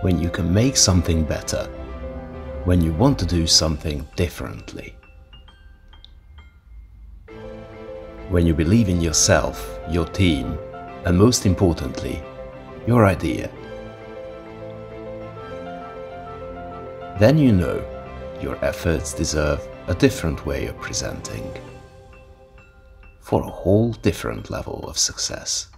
when you can make something better, when you want to do something differently. When you believe in yourself, your team, and most importantly, your idea. Then you know your efforts deserve a different way of presenting for a whole different level of success.